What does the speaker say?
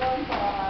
Bye.